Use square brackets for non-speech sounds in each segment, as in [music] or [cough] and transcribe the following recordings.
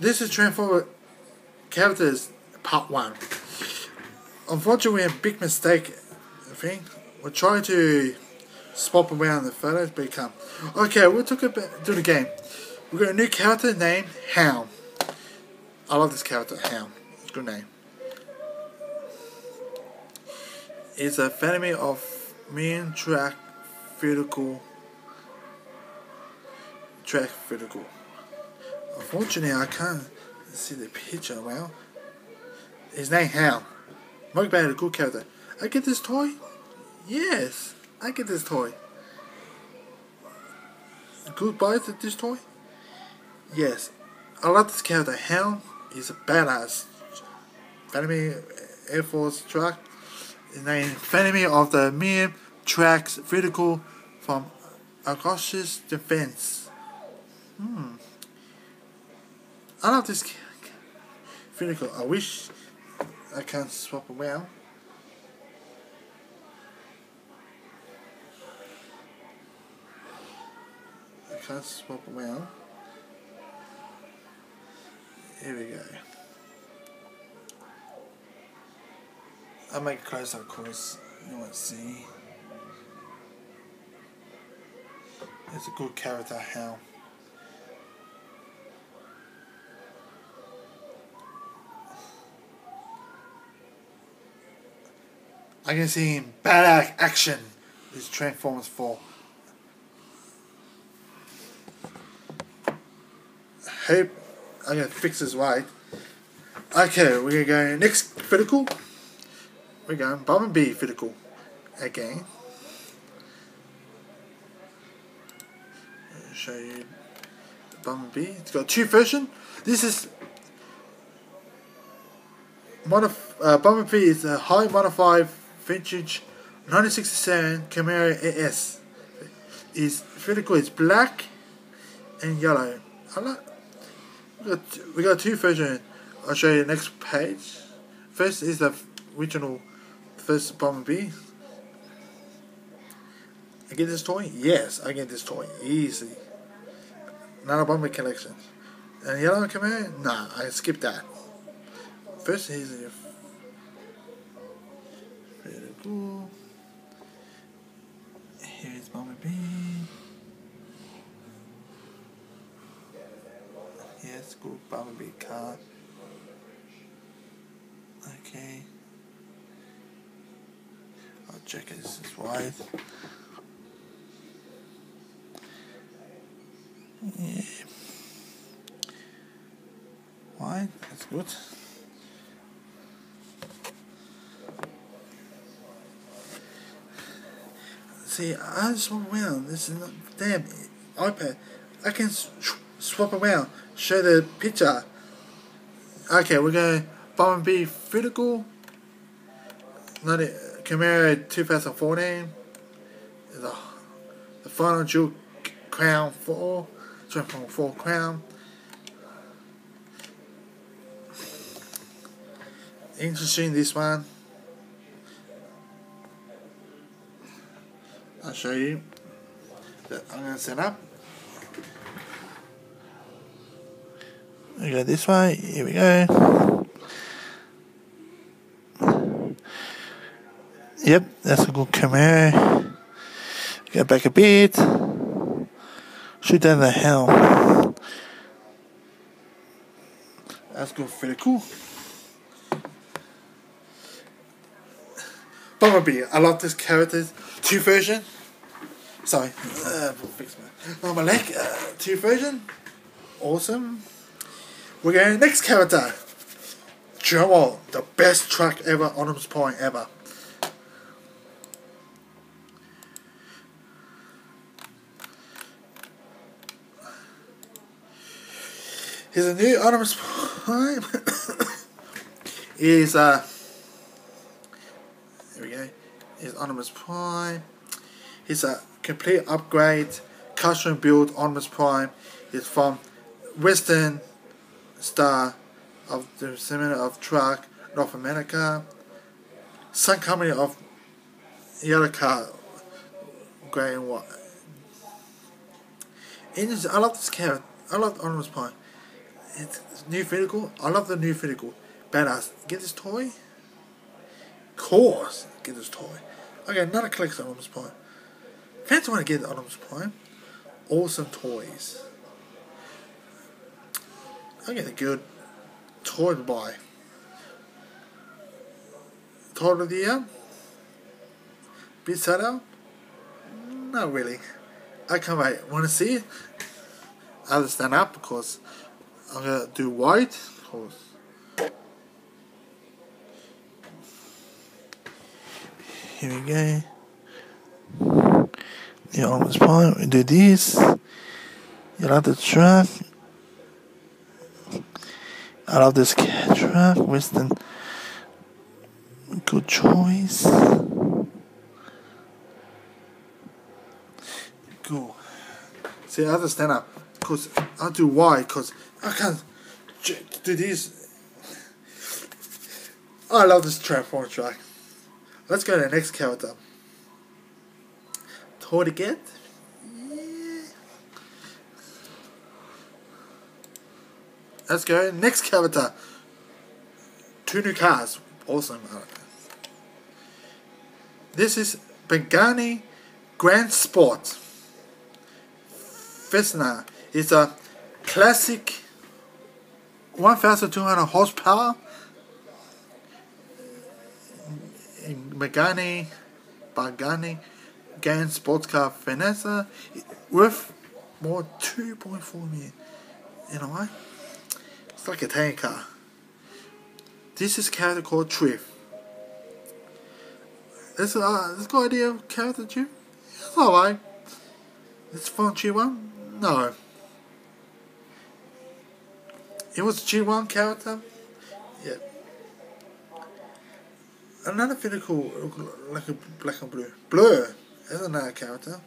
this is Transformer Characters Part 1. Unfortunately, a big mistake I think. We're trying to swap around the photos, but can't. Okay, we'll talk about do the game. We've got a new character named Hound. I love this character, Hound. It's a good name. It's a family of main track vertical track vertical. Unfortunately, I can't see the picture well. His name Hound. Mark Bad, a good character. I get this toy? Yes, I get this toy. Good to this toy? Yes. I love this character. Hound is a badass. Enemy Air Force truck. His name enemy of the Mir tracks vertical from Augustus Defense. I love this vertical. I wish I can swap around. I can't swap around. Here we go. I'll make it close of course. You won't see. It's a good character, how. I can see him bad action. This Transformers 4. Hope I'm gonna fix this right. Okay, we're going next critical. We're going Bumblebee critical again. Show you Bumblebee. It's got two version. This is modif uh, Bumblebee is a high modified vintage 1967 Camaro AS. Is critical is black and yellow. I like we got, we got two versions. I'll show you the next page. First is the original first Bumblebee. I get this toy? Yes, I get this toy. Easy. Not a Bumblebee collection. And yellow Camaro? Nah, I skip that. First here's very cool. Here's Bumblebee. Yes, good Bumblebee card. Okay. I'll check this is right. Yeah. White, that's good. See, I swap around. This is not damn iPad. I can swap around, show the picture. Okay, we're going Bumblebee Vertical. Not it, Camaro 2014. The, the final jewel crown 4. 4 crown. Interesting this one. Show you that I'm going to set up. We go this way, here we go. Yep, that's a good Camaro. Go back a bit. Shoot down the hell. That's good, pretty cool. Bumblebee, I love this character. Two version. Sorry, uh, fix my, oh, my leg. Uh, two version. Awesome. We're going next character. Joel, the best track ever, Optimus Prime ever. Here's a new Optimus Prime. is uh here we go. Is Optimus Prime. He's a complete upgrade, custom built Optimus Prime. is from Western Star of the Seminar of Truck, North America. Sun Company of Yellow Car, Grey and White. I love this character. I love Optimus Prime. It's new vehicle. I love the new vehicle. Badass. Get this toy. Of Course. Get this toy. Okay, another collection Optimus Prime. Fans want to get the Optimus Prime. Awesome toys. I get a good toy to buy. Toy of the year. Out. Not really. I can't wait. Want to see it? I'll stand up because I'm gonna do white. Cause here we go. The almost point. We do this. You love the track. I love this track. Western. Good choice. Cool. See, I have to stand up because I do why because I can't do this. I love this transform track. Let's go to the next character. Get. Yeah. Let's go next character. Two new cars. Awesome. This is Pagani Grand Sport. Vesna is a classic 1200 horsepower Megane Pagani Grand Sports Car Veneza worth more 2.4 million. What? It's like a tank car. This is character called Triff. This is uh, this good idea of character Triff. It's alright. It's from G1? No. It was G1 character? Yeah. Another vehicle like a black and blue. Blur. That's another character.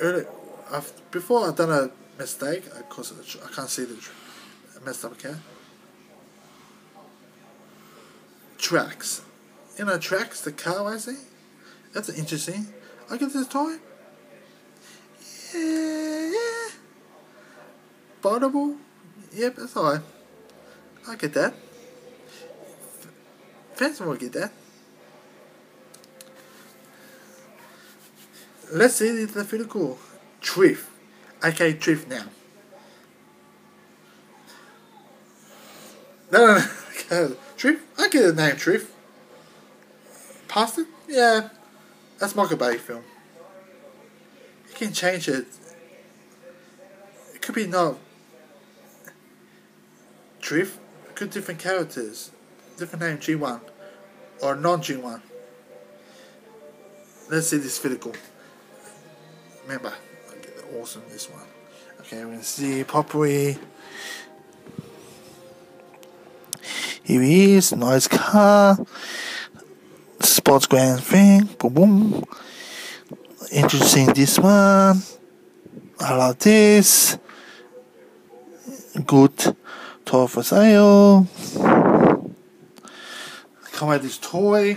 Early, I've, before I've done a mistake, because I can't see the messed up cat. Tracks. You know, tracks, the car I see. That's interesting. I get this toy. Yeah, yeah. Botable. Yep, that's alright. I get that. Fans will get that. Let's see the physical Triff. Okay, Triff now. No, no, no. [laughs] Triff? I get the name Triff. Past it? Yeah. That's Michael Bay film. You can change it. It could be not Triff. It could different characters. Different name G1. Or non G1. Let's see this physical. Remember, awesome this one. Okay, we're gonna see properly. Here he is, nice car, sports grand thing, boom boom. Interesting this one. I love this. Good toy for sale. Come with this toy.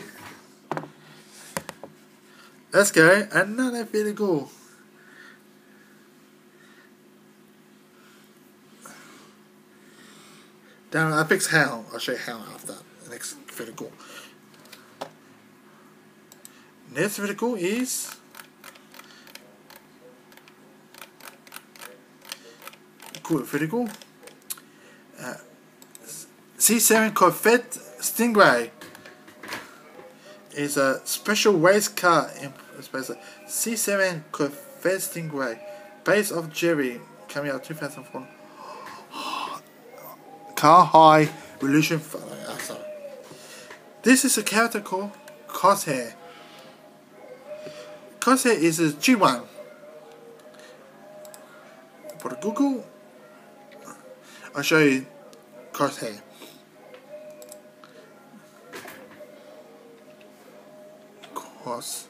Let's go. Another really Down, I fix how. I'll show you how after the next vertical. Next vertical is good vertical. Uh, C7 Corvette Stingray is a special race car in space. C7 Corvette Stingray, base of Jerry, coming out 2004. Car High. Uh. This is a character called Crosshair. Crosshair is a G1. For Google, I'll show you Crosshair. Cross.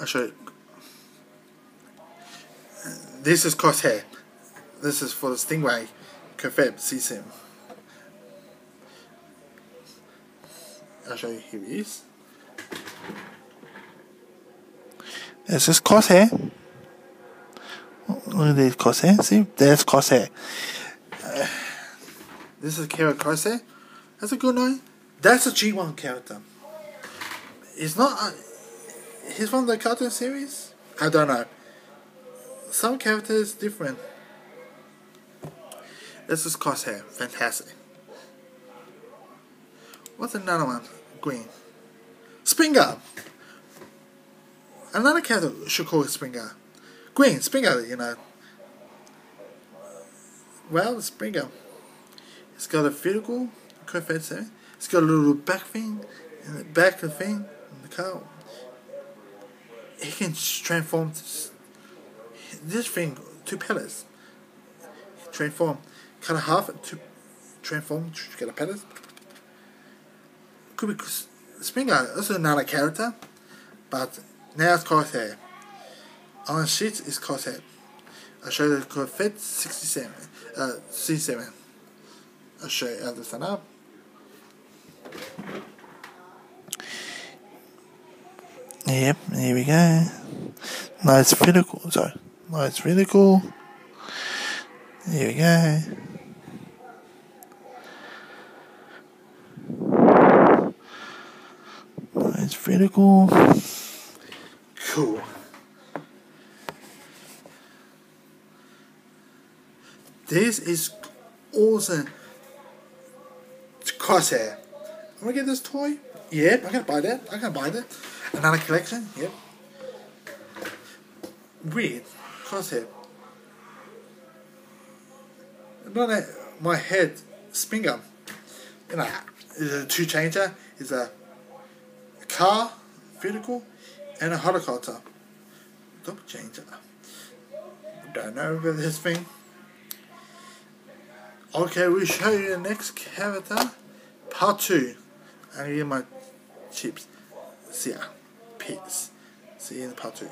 I'll show you. This is Crosshair. This is for the Stingray Confab season. I'll show you here he is. This is Crosshair. Look at this Crosshair. See, there's Crosshair. Uh, this is Kara Crosshair. That's a good name. That's a G1 character. It's not. Uh, he's from the cartoon series. I don't know. Some characters different. This is Crosshair. Fantastic. What's another one? Green. Springer. Another character should call it Springer. Green, Springer, you know. Well, Springer. It's got a vertical curve It's got a little back thing, and the back thing, in the car. He can transform this, thing to pellets. Transform, cut it half to transform to get a pellet. Could be Springer, also another character, but now it's Crosshair. On the sheet is Crosshair. I'll show the Corvette 67, uh, C7. I'll show you how to set up. Yep, here we go. Nice vertical, sorry, nice vertical. Here we go. Nice vertical. Cool. This is awesome It's crosshair. I'm gonna get this toy. Yep, I'm gonna buy that. I'm gonna buy that. Another collection. Yep. Weird crosshair. Not a, my head Springer. You know, is a two changer. Is a car, vehicle, and a helicopter. Double changer. Don't know about this thing. Okay, we'll show you the next character, part 2. I need my chips. See ya. Peace. See you in part 2.